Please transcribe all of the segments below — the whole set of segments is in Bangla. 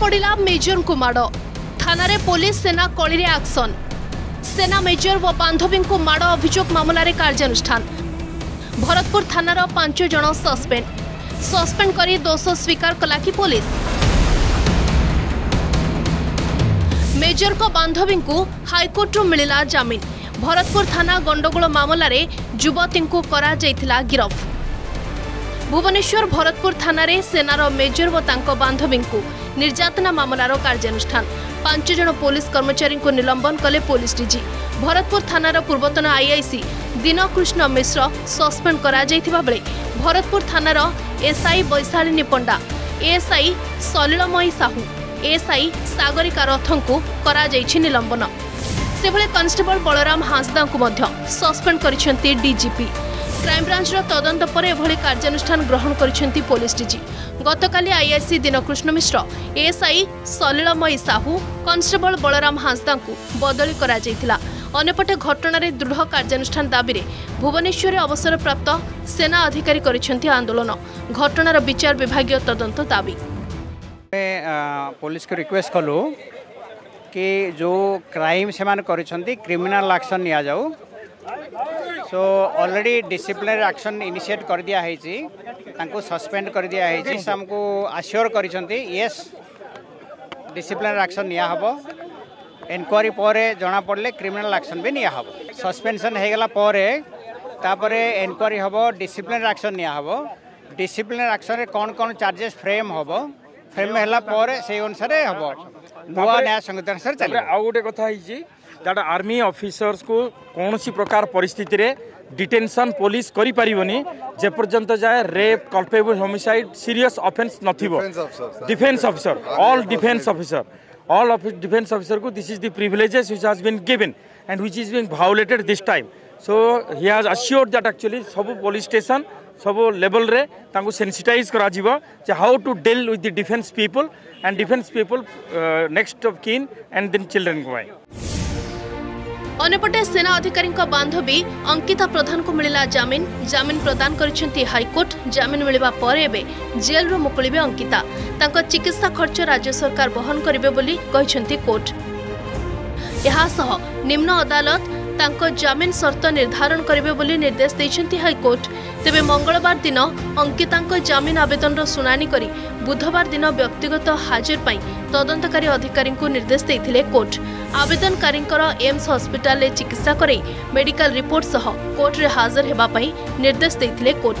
পড়া মেজরঙ্ মাড় থানার পুলিশ সেনা কলিরে আকশন সেনা মেজর ও বান্ধবী মাড় অভিযোগ মামলার কার্যানুষ্ঠান ভরতপুর থানার পাঁচ জন সসপেন্ড সসপেন্ড করে দোষ স্বীকার কলা কি পুলিশ মেজরক বান্ধবী হাইকোর্টর মিলা জামিন ভরতপুর থানা গণ্ডগোল মামলার যুবতী করা গিরফ ভুবনেশ্বর ভরতপুর থানার সেনার মেজর ও তাঁর বান্ধবী নির্যাতনা মামলার কার্যানুষ্ঠান পাঁচ জন পুলিশ কর্মচারী নিলম্বন কলে পুলিশ ডিজি ভরতপুর থানার পূর্বতন আইআইসি দীনকৃষ্ণ মিশ্র সসপেন্ড করা বেড়ে ভরতপুর থানার SI Baishalini Panda ASI Salilmayee Sahu ASI Sagarika রথঙ্কু করা নিলম্বন সেভাবে কনস্টেবল বলরাম হাঁসদাঙ্কু সসপেন্ড করেছেন ডিজিপি କ୍ରାଇମବ୍ରାଞ୍ଚର ତଦନ୍ତ ପରେ ଏଭଳି କାର୍ଯ୍ୟାନୁଷ୍ଠାନ ଗ୍ରହଣ କରିଛନ୍ତି ପୋଲିସ ଡିଜି ଗତକାଲି IIC Dinakrushna Mishra ASI Salilmayee Sahu constable Balaram ହାଁସଦାଙ୍କୁ ବଦଳି କରାଯାଇଥିଲା ଅନ୍ୟପଟେ ଘଟଣାରେ ଦୃଢ଼ କାର୍ଯ୍ୟାନୁଷ୍ଠାନ ଦାବିରେ ଭୁବନେଶ୍ୱରରେ ଅବସରପ୍ରାପ୍ତ ସେନା ଅଧିକାରୀ କରିଛନ୍ତି ଆନ୍ଦୋଳନ ଘଟଣାର ବିଚାର ବିଭାଗୀୟ ତଦନ୍ତ ଦାବି ପୋଲିସକୁ ରିକ୍ୱେଷ୍ଟ କଲୁ କି ଯେଉଁ କ୍ରାଇମ୍ ସେମାନେ କରିଛନ୍ତି କ୍ରିମିନାଲ ଆକ୍ସନ୍ ନିଆଯାଉ so already disciplinary action initiate করে দিয়া হয়েছি তাঁকু সসপেন্ড করে দিয়া হয়েছি সে আমি আসিওর করেছেন ইয়েস ডিসিপ্লিনারি আকশন নিয়া হব এনকোয়ারি পরে জনা পড়লে ক্রিমিনাল আকশন বি নিয়া হব সসপেনশন হয়ে গলা পরে তাপরে এনকোয়ারি হব ডিসিপ্লিনারি আকশন নিয়া হব ডিসিপ্লিনারি আকশনরে কোন কোন চার্জেস ফ্রেম হব ফ্রেম হেলা পরে সেই অনুসারে হব নূয়া ন্যায় সংহিতা অনুসারে চলে আউ গোটে কথা হয়েছি दैट आर्मी अफिसर्स को कौन प्रकार परिस्थिति रे डिटेनसन पुलिस गरिपारन जेपर्यन्त जाए rape culpable homicide serious offence नथिबो officer all defence officer all defence officer को this is the privileges which has been given and which is been violated this time so he has assured that actually सब पुलिस स्टेशन सब लेवल रे तांको सेंसिटाइज करा जीवा जे how to deal with the defence people and defence people next of kin and then children को ଅନ୍ୟପଟେ ସେନା ଅଧିକାରୀଙ୍କ ବାନ୍ଧବୀ ଅଙ୍କିତା ପ୍ରଧାନଙ୍କୁ ମିଳିଲା ଜାମିନ ଜାମିନ ପ୍ରଦାନ କରିଛନ୍ତି ହାଇକୋର୍ଟ ଜାମିନ ମିଳିବା ପରେ ଏବେ ଜେଲ୍ରୁ ମୁକୁଳିବେ ଅଙ୍କିତା ତାଙ୍କ ଚିକିତ୍ସା ଖର୍ଚ୍ଚ ରାଜ୍ୟ ସରକାର ବହନ କରିବେ ବୋଲି କହିଛନ୍ତି କୋର୍ଟ ଏହାସହ ନିମ୍ନ ଅଦାଲତ ତାଙ୍କ ଜାମିନ ସର୍ତ୍ତ ନିର୍ଦ୍ଧାରଣ କରିବେ ବୋଲି ନିର୍ଦ୍ଦେଶ ଦେଇଛନ୍ତି ହାଇକୋର୍ଟ ତେବେ ମଙ୍ଗଳବାର ଦିନ ଅଙ୍କିତାଙ୍କ ଜାମିନ ଆବେଦନର ଶୁଣାଣି କରି ବୁଧବାର ଦିନ ବ୍ୟକ୍ତିଗତ ହାଜିର ପାଇଁ ତଦନ୍ତକାରୀ ଅଧିକାରୀଙ୍କୁ ନିର୍ଦ୍ଦେଶ ଦେଇଥିଲେ କୋର୍ଟ ଆବେଦନକାରୀଙ୍କର ଏମ୍ସ ହସ୍ପିଟାଲରେ ଚିକିତ୍ସା କରାଇ ମେଡିକାଲ ରିପୋର୍ଟ ସହ କୋର୍ଟରେ ହାଜର ହେବା ପାଇଁ ନିର୍ଦ୍ଦେଶ ଦେଇଥିଲେ କୋର୍ଟ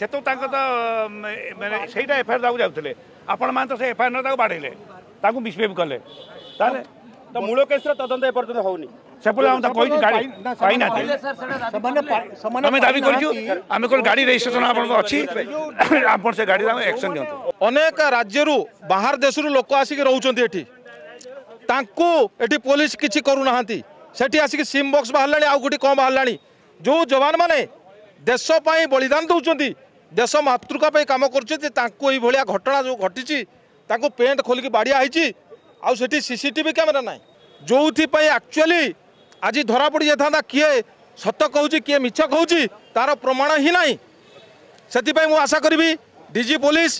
ସେତେବେଳେ ତାଙ୍କ ତ ମାନେ ସେଇଟା ଏଫଆଇଆର୍ ଦେବାକୁ ଯାଉଥିଲେ ଆପଣମାନେ ତ ସେ ଏଫଆଇଆର୍ ତାକୁ ବାଡ଼େଇଲେ ତାଙ୍କୁ ମିସବିହେଭ୍ କଲେ ତାହେଲେ ତ ମୂଳ କେସ୍ର ତଦନ୍ତ ଏପର୍ଯ୍ୟନ୍ତ ହେଉନି ସେପଟେ ଆମେ ତାକୁ କହିଛୁ ଗାଡ଼ି ପାଇନାହାନ୍ତି ଆମେ ଦାବି କରିଛୁ ଆମେ କହିଲୁ ଗାଡ଼ି ରେଜିଷ୍ଟ୍ରେସନ୍ ଆପଣଙ୍କ ଅଛି ଆପଣ ସେ ଗାଡ଼ିରେ ଆମେ ଆକ୍ସନ୍ ନିଅନ୍ତୁ ଅନେକ ରାଜ୍ୟରୁ ବାହାର ଦେଶରୁ ଲୋକ ଆସିକି ରହୁଛନ୍ତି ଏଠି ତାଙ୍କୁ ଏଠି ପୋଲିସ କିଛି କରୁନାହାନ୍ତି ସେଠି ଆସିକି ସିମ୍ ବକ୍ସ ବାହାରିଲାଣି ଆଉ ଗୋଟେ କ'ଣ ବାହାରିଲାଣି ଯେଉଁ ଯବାନମାନେ ଦେଶ ପାଇଁ ବଳିଦାନ ଦେଉଛନ୍ତି দেশ মাতৃকা পাই কাম করছেন তাঁকু এইভাবে ঘটনা যে ঘটিছি তাঁকু পেট খোলিকি বাড়িয়া হয়েছি আটি সিসিটিভি ক্যামেরা নাই যেপাই আকচুয়ালি আজ ধরা পড়ি যাই কি সত কৌছি কি মিছ কৌছি তার প্রমাণ হি না সেপাই মু আশা করবি ডিজি পুলিশ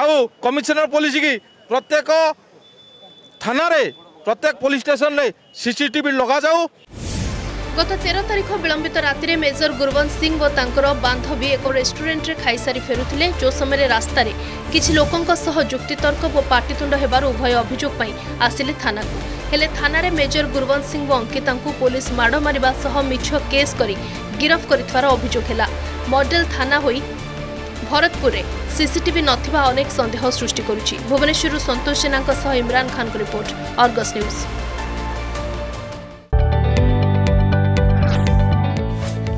আউ কমিশনার পুলিশ কি প্রত্যেক থানার প্রত্যেক পুলিশ স্টেসনরে সিসিটিভি লগা যাও গত তের তারিখ বিলম্বিত রাতে মেজর গুরবন্ত সিং ও তাঁর বান্ধবী এক রেস্টুরাটে খাইসারি ফেরুলে যে সময় রাস্তায় কিছু লোক যুক্তিতর্ক ও পাটিতুণ্ড হবার উভয় অভিযোগ আসলে থানা ହେଲେ ଥାନାରେ ମେଜର ଗୁରୁବନ୍ତ ସିଂ ଓ ଅଙ୍କିତାଙ୍କୁ ପୋଲିସ ମାଡ଼ ମାରିବା ସହ ମିଛ କେସ୍ କରି ଗିରଫ କରିଥିବାର ଅଭିଯୋଗ ହେଲା ମଡେଲ ଥାନା ହୋଇ ଭରତପୁରରେ ସିସିଟିଭି ନଥିବା ଅନେକ ସନ୍ଦେହ ସୃଷ୍ଟି କରୁଛି ଭୁବନେଶ୍ୱରରୁ ସନ୍ତୋଷ ଜେନାଙ୍କ ସହ ଇମ୍ରାନ ଖାନଙ୍କ ରିପୋର୍ଟ ଅର୍ଗସ୍ ନ୍ୟୁଜ୍